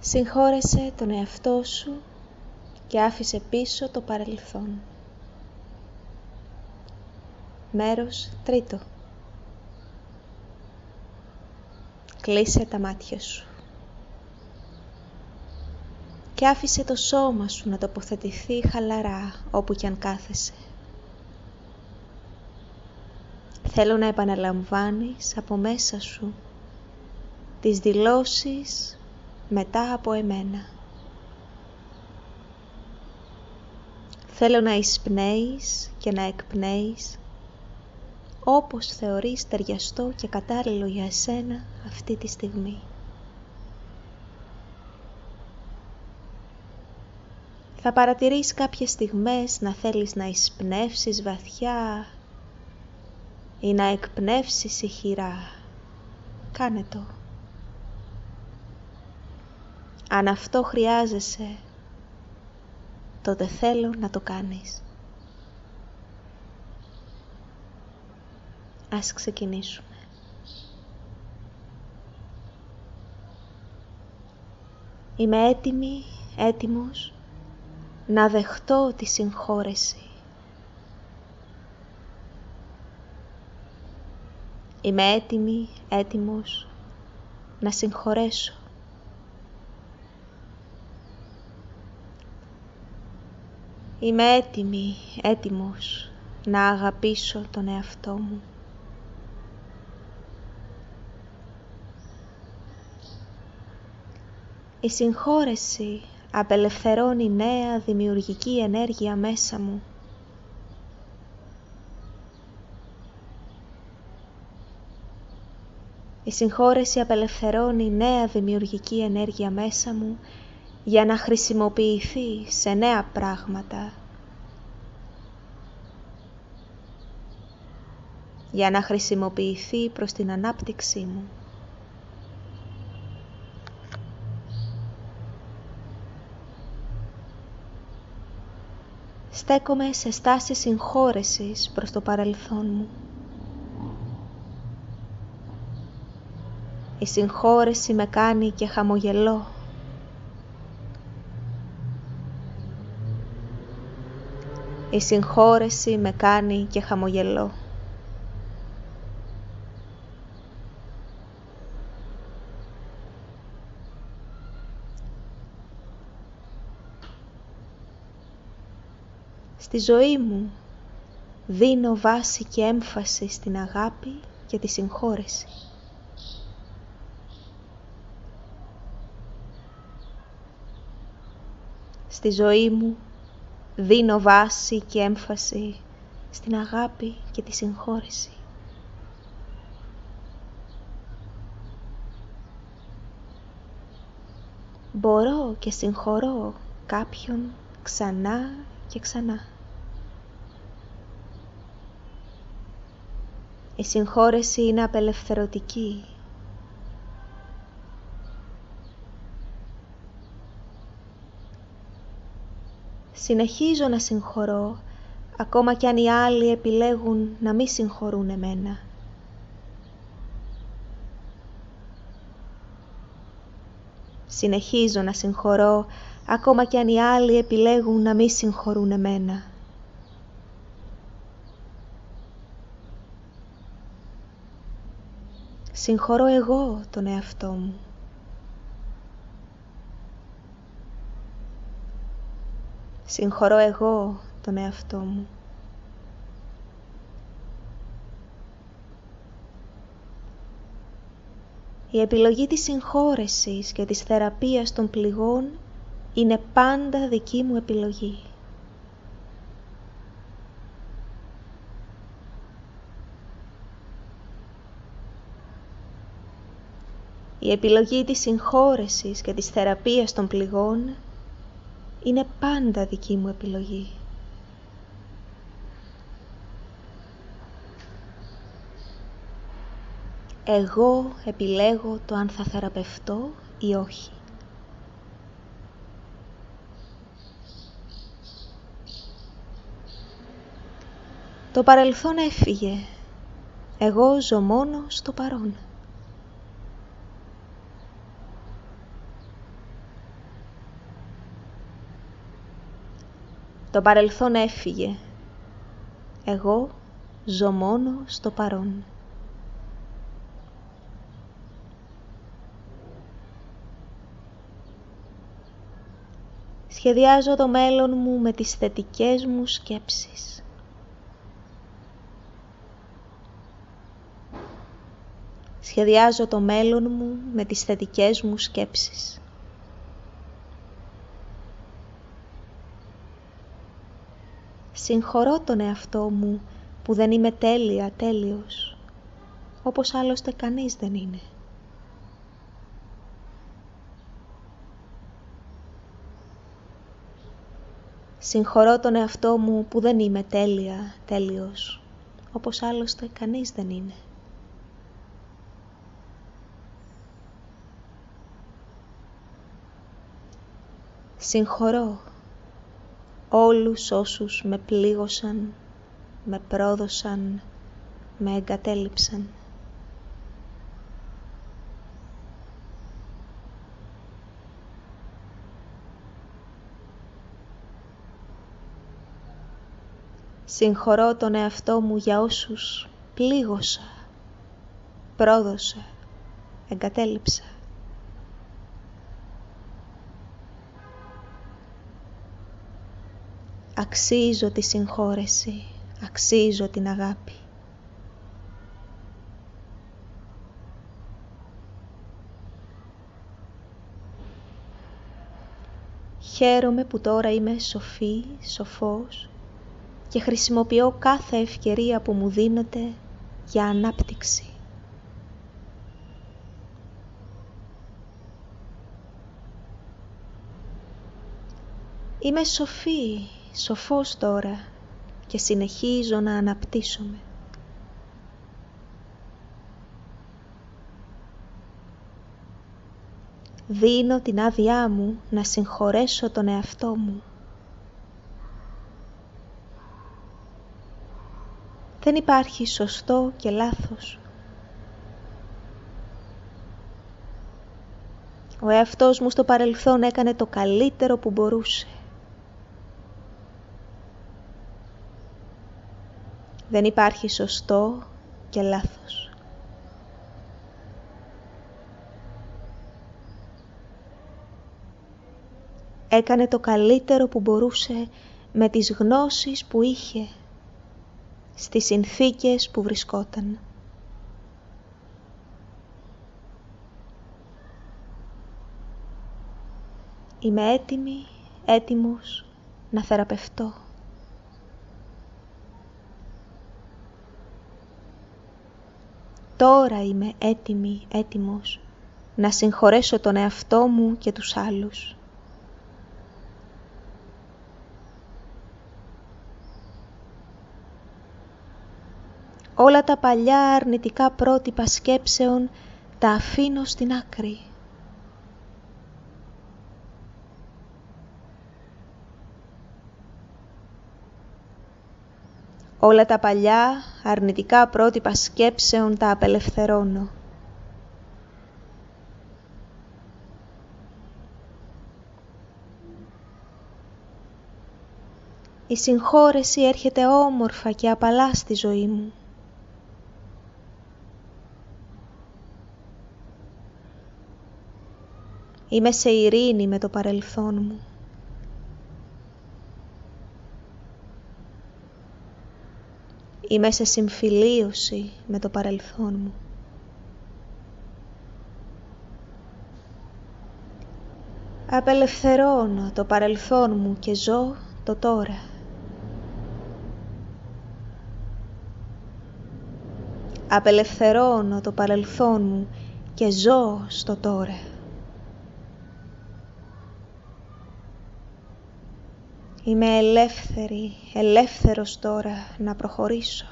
Συγχώρεσε τον εαυτό σου και άφησε πίσω το παρελθόν. Μέρος τρίτο. Κλείσε τα μάτια σου και άφησε το σώμα σου να τοποθετηθεί χαλαρά όπου κι αν κάθεσαι. Θέλω να επαναλαμβάνεις από μέσα σου τις δηλώσεις μετά από εμένα. Θέλω να εισπνέεις και να εκπνέεις όπως θεωρείς ταιριαστό και κατάλληλο για εσένα αυτή τη στιγμή. Θα παρατηρείς κάποιες στιγμές να θέλεις να εισπνεύσεις βαθιά ή να εκπνεύσεις ηχηρά. Κάνε το. Αν αυτό χρειάζεσαι, τότε θέλω να το κάνεις. Ας ξεκινήσουμε. Είμαι έτοιμη, έτοιμος να δεχτώ τη συγχώρεση. Είμαι έτοιμη, έτοιμος να συγχωρέσω. Είμαι έτοιμη, έτοιμος να αγαπήσω τον εαυτό μου. Η συγχώρεση απελευθερώνει νέα δημιουργική ενέργεια μέσα μου. Η συγχώρεση απελευθερώνει νέα δημιουργική ενέργεια μέσα μου για να χρησιμοποιηθεί σε νέα πράγματα. Για να χρησιμοποιηθεί προς την ανάπτυξή μου. στέκομαι σε στάση συγχώρεσης προς το παρελθόν μου. Η συγχώρεση με κάνει και χαμογελώ. Η συγχώρεση με κάνει και χαμογελώ. Στη ζωή μου δίνω βάση και έμφαση στην αγάπη και τη συγχώρεση. Στη ζωή μου δίνω βάση και έμφαση στην αγάπη και τη συγχώρεση. Μπορώ και συγχωρώ κάποιον ξανά και ξανά. Η συγχώρεση είναι απελευθερωτική. Συνεχίζω να συγχωρώ, ακόμα κι αν οι άλλοι επιλέγουν να μη συγχωρούν εμένα. Συνεχίζω να συγχωρώ, ακόμα κι αν οι άλλοι επιλέγουν να μη συγχωρούν εμένα. Συγχωρώ εγώ τον εαυτό μου. Συγχωρώ εγώ τον εαυτό μου. Η επιλογή της συγχώρεσης και της θεραπείας των πληγών είναι πάντα δική μου επιλογή. Η επιλογή της συγχώρεσης και της θεραπείας των πληγών είναι πάντα δική μου επιλογή. Εγώ επιλέγω το αν θα θεραπευτώ ή όχι. Το παρελθόν έφυγε. Εγώ ζω μόνο στο παρόν. Το παρελθόν έφυγε. Εγώ ζω μόνο στο παρόν. Σχεδιάζω το μέλλον μου με τις θετικές μου σκέψεις. Σχεδιάζω το μέλλον μου με τις θετικές μου σκέψεις. Συγχωρώ τον εαυτό μου που δεν είμαι τέλεια, τέλειος, όπως άλλωστε κανείς δεν είναι. Συγχωρώ τον εαυτό μου που δεν είμαι τέλεια, τέλειος, όπως άλλωστε κανείς δεν είναι. Συγχωρώ όλους όσους με πλήγωσαν, με πρόδωσαν, με εγκατέλειψαν. Συγχωρώ τον εαυτό μου για όσους πλήγωσα, πρόδωσα, εγκατέλειψα. Αξίζω τη συγχώρεση, αξίζω την αγάπη. Χαίρομαι που τώρα είμαι σοφή, σοφός και χρησιμοποιώ κάθε ευκαιρία που μου δίνεται για ανάπτυξη. Είμαι σοφή, σοφός τώρα και συνεχίζω να αναπτύσσομαι. Δίνω την άδειά μου να συγχωρέσω τον εαυτό μου. Δεν υπάρχει σωστό και λάθος. Ο εαυτός μου στο παρελθόν έκανε το καλύτερο που μπορούσε. Δεν υπάρχει σωστό και λάθος. Έκανε το καλύτερο που μπορούσε με τις γνώσεις που είχε στις συνθήκες που βρισκόταν. Είμαι έτοιμη, έτοιμος να θεραπευτώ. Τώρα είμαι έτοιμη, έτοιμος να συγχωρέσω τον εαυτό μου και τους άλλους. Όλα τα παλιά αρνητικά πρότυπα σκέψεων τα αφήνω στην άκρη. Όλα τα παλιά αρνητικά πρότυπα σκέψεων τα απελευθερώνω. Η συγχώρεση έρχεται όμορφα και απαλά στη ζωή μου. Είμαι σε ειρήνη με το παρελθόν μου. Είμαι σε συμφιλίωση με το παρελθόν μου. Απελευθερώνω το παρελθόν μου και ζω το τώρα. Απελευθερώνω το παρελθόν μου και ζω στο τώρα. Είμαι ελεύθερη, ελεύθερος τώρα να προχωρήσω.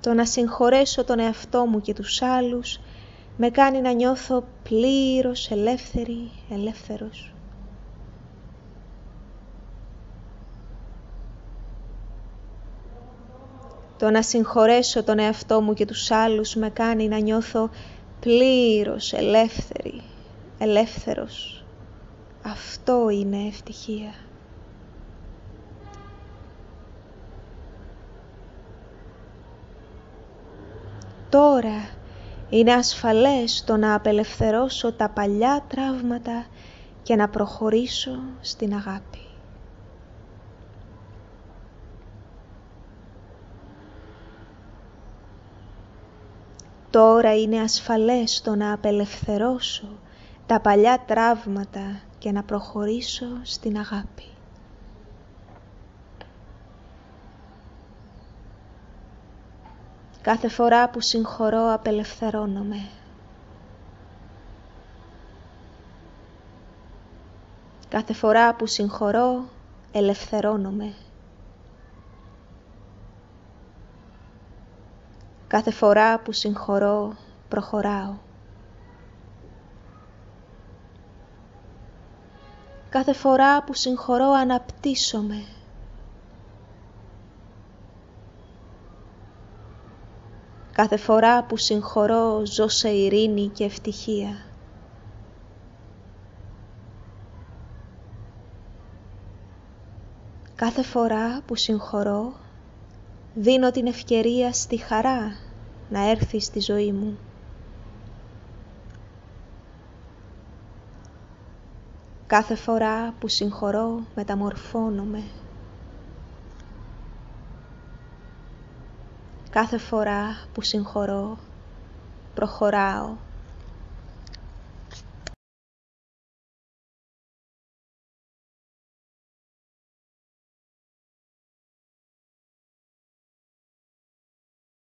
Το να συγχωρέσω τον εαυτό μου και τους άλλους με κάνει να νιώθω πλήρως ελεύθερη, ελεύθερος. Το να συγχωρέσω τον εαυτό μου και τους άλλους με κάνει να νιώθω πλήρως ελεύθερη, ελεύθερος. Αυτό είναι ευτυχία. Τώρα είναι ασφαλές το να απελευθερώσω τα παλιά τραύματα και να προχωρήσω στην αγάπη. Τώρα είναι ασφαλές το να απελευθερώσω τα παλιά τραύματα και να προχωρήσω στην αγάπη. Κάθε φορά που συγχωρώ απελευθερώνομαι. Κάθε φορά που συγχωρώ ελευθερώνομαι. Κάθε φορά που συγχωρώ προχωράω. Κάθε φορά που συγχωρώ αναπτύσσομαι. Κάθε φορά που συγχωρώ ζω σε ειρήνη και ευτυχία. Κάθε φορά που συγχωρώ δίνω την ευκαιρία στη χαρά να έρθει στη ζωή μου. Κάθε φορά που συγχωρώ μεταμορφώνομαι. Κάθε φορά που συγχωρώ προχωράω